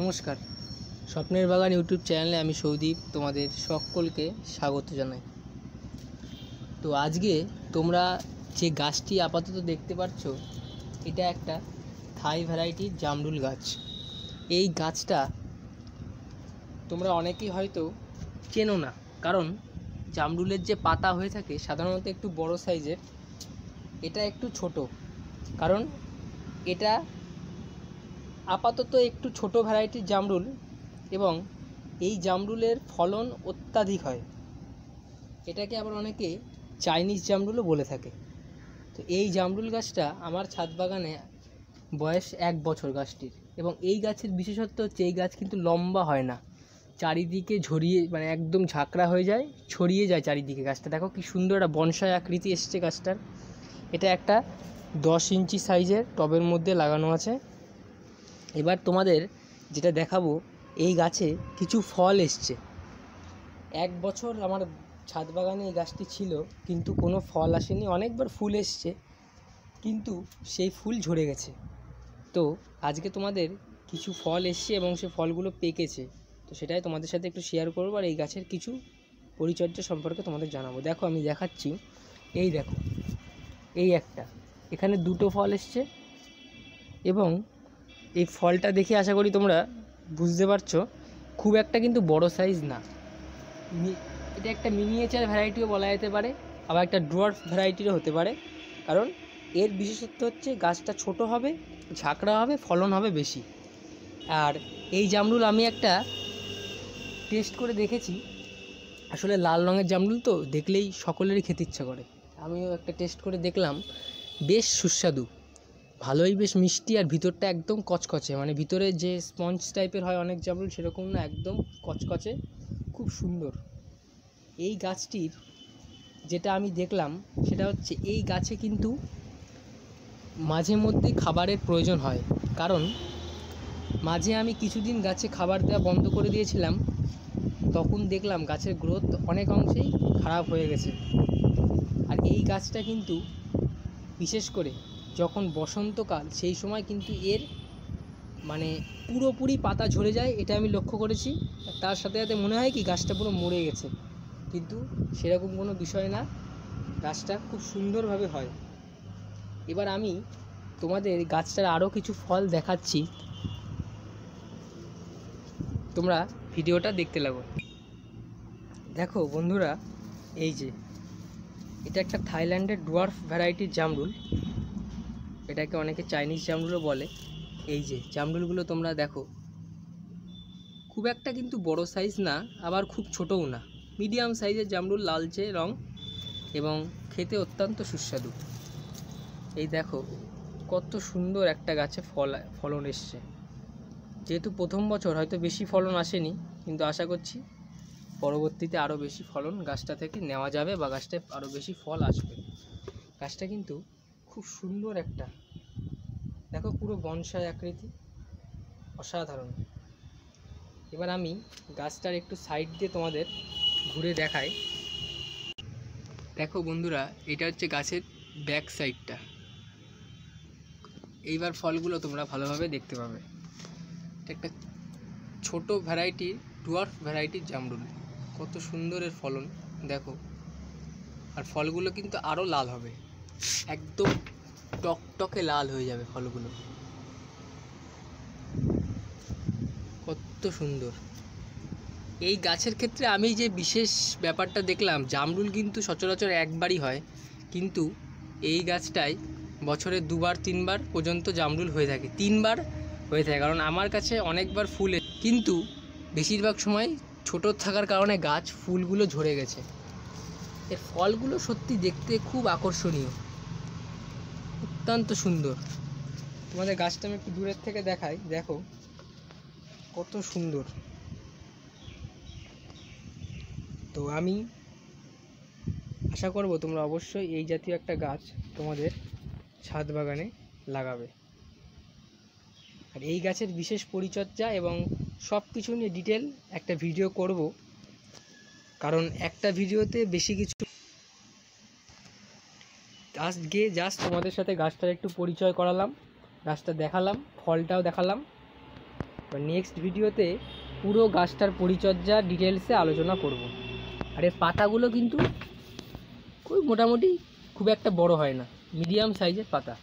নমস্কার। স্বপ্নের বাগান ইউটিউব চ্যানেলে আমি সৌদীপ, তোমাদের সকলকে স্বাগত জানাই। তো আজকে তোমরা যে গাছটি আপাতত দেখতে পাচ্ছ এটা একটা থাই ভ্যারাইটির জামরুল গাছ। এই গাছটা তোমরা অনেকেই হয়তো চেনো না, কারণ জামরুলের যে পাতা হয়ে থাকে সাধারণত একটু বড় সাইজের, এটা একটু ছোট। কারণ এটা আপাতত একটু ছোট ভ্যারাইটির জামরুল এবং এই জামরুলের ফলন অত্যাধিক হয়। এটাকে আবার অনেকে চাইনিজ জামরুলও বলে থাকে। তো এই জামরুল গাছটা আমার ছাদ বাগানে বয়স এক বছর গাছটির এবং এই গাছের বিশেষত্ব হচ্ছে এই গাছ কিন্তু লম্বা হয় না। চারিদিকে ঝরিয়ে মানে একদম ঝাঁকড়া হয়ে যায়, ছড়িয়ে যায় চারিদিকে গাছটা। দেখো কি সুন্দর একটা বনসাই আকৃতি এসছে গাছটার। এটা একটা দশ ইঞ্চি সাইজের টবের মধ্যে লাগানো আছে। এবার তোমাদের যেটা দেখাবো, এই গাছে কিছু ফল এসছে। এক বছর আমার ছাদ বাগানে এই গাছটি ছিল, কিন্তু কোনো ফল আসেনি, অনেকবার ফুল এসছে, কিন্তু সেই ফুল ঝরে গেছে। তো আজকে তোমাদের কিছু ফল এসছে এবং সে ফলগুলো পেকেছে। তো সেটাই তোমাদের সাথে একটু শেয়ার করব আর এই গাছের কিছু পরিচর্যা সম্পর্কে তোমাদের জানাব। দেখো, আমি দেখাচ্ছি। এই দেখো, এই একটা। এখানে দুটো ফল এসছে এবং এই ফলটা দেখে আশা করি তোমরা বুঝতে পারছ। খুব একটা কিন্তু বড় সাইজ না। এটা একটা মিনিয়েচার ভ্যারাইটিও বলা যেতে পারে, আবার একটা ডোয়ার্ফ ভ্যারাইটিরও হতে পারে। কারণ এর বিশেষত্ব হচ্ছে গাছটা ছোট হবে, ঝাঁকড়া হবে, ফলন হবে বেশি। আর এই জামরুল আমি একটা টেস্ট করে দেখেছি। আসলে লাল রঙের জামরুল তো দেখলেই সকলেরই খেতে ইচ্ছা করে। আমিও একটা টেস্ট করে দেখলাম, বেশ সুস্বাদু। ভালোই বেশ মিষ্টি আর ভিতরটা একদম কচকচে। মানে ভিতরে যে স্পঞ্জ টাইপের হয় অনেক জামরুল, সেরকম না, একদম কচকচে, খুব সুন্দর। এই গাছটির যেটা আমি দেখলাম, সেটা হচ্ছে এই গাছে কিন্তু মাঝে মধ্যে খাবারের প্রয়োজন হয়। কারণ মাঝে আমি কিছুদিন গাছে খাবার দেওয়া বন্ধ করে দিয়েছিলাম, তখন দেখলাম গাছের গ্রোথ অনেক অংশেই খারাপ হয়ে গেছে। আর এই গাছটা কিন্তু বিশেষ করে যখন বসন্তকাল, সেই সময় কিন্তু এর মানে পুরোপুরি পাতা ঝরে যায়, এটা আমি লক্ষ্য করেছি। তার সাথে সাথে মনে হয় কি, গাছটা পুরো মরে গেছে। কিন্তু সেরকম কোনো বিষয় না, গাছটা খুব সুন্দরভাবে হয়। এবার আমি তোমাদের গাছটার আরও কিছু ফল দেখাচ্ছি। তোমরা ভিডিওটা দেখতে লাগো। দেখো বন্ধুরা, এই যে, এটা একটা থাইল্যান্ডের ডোয়ার্ফ ভ্যারাইটির জামরুল। এটাকে অনেকে চাইনিজ জামরুলও বলে। এই যে, জামরুলগুলো তোমরা দেখো। খুব একটা কিন্তু বড় সাইজ না, আবার খুব ছোটও না। মিডিয়াম সাইজের জামরুল লালচে রং এবং খেতে অত্যন্ত সুস্বাদু। এই দেখো, কত সুন্দর একটা গাছে ফল, ফলন এসছে। যেহেতু প্রথম বছর, হয়তো বেশি ফলন আসেনি, কিন্তু আশা করছি পরবর্তীতে আরও বেশি ফলন গাছটা থেকে নেওয়া যাবে বা গাছটায় আরও বেশি ফল আসবে। গাছটা কিন্তু খুব সুন্দর একটা। দেখো পুরো বনসাই আকৃতি। অসাধারণ। এবার আমি গাছটার একটু সাইড দিয়ে তোমাদের ঘুরে দেখাই। দেখো বন্ধুরা, এটা হচ্ছে গাছের ব্যাক সাইডটা এইবার ফলগুলো তোমরা ভালোভাবে দেখতে পাবে। এটা একটা ছোট ভ্যারাইটির ডুয়ার্ফ ভ্যারাইটির জামরুল। কত সুন্দরের ফলন, দেখো। আর ফলগুলো কিন্তু আরও লাল হবে। একদম টকটকে লাল হয়ে যাবে ফলগুলো। কত সুন্দর। এই গাছের ক্ষেত্রে আমি যে বিশেষ ব্যাপারটা দেখলাম, জামরুল কিন্তু সচরাচর একবারই হয়, কিন্তু এই গাছটায় বছরে দুবার, তিনবার পর্যন্ত জামরুল হয়ে থাকে। তিনবার হয়ে থাকে, কারণ আমার কাছে অনেকবার ফুল কিন্তু বেশিরভাগ সময় ছোট থাকার কারণে গাছ ফুলগুলো ঝরে গেছে। এর ফলগুলো সত্যি দেখতে খুব আকর্ষণীয়। অত্যন্ত সুন্দর। তোমাদের গাছটা আমি একটু দূরের থেকে দেখাই, দেখো। কত সুন্দর। তো আমি আশা করব তোমরা অবশ্যই এই জাতীয় একটা গাছ তোমাদের ছাদ বাগানে লাগাবে। আর এই গাছের বিশেষ পরিচর্যা এবং সব কিছু নিয়ে ডিটেল একটা ভিডিও করব। কারণ একটা ভিডিওতে বেশি কিছু আজকে জাস্ট তোমাদের সাথে গাছটার একটু পরিচয় করালাম, গাছটা দেখালাম, ফলটাও দেখালাম। নেক্সট ভিডিওতে পুরো গাছটার পরিচর্যা ডিটেলসে আলোচনা করব। আর এর পাতাগুলো কিন্তু খুব মোটামুটি খুব একটা বড় হয় না মিডিয়াম সাইজের পাতা।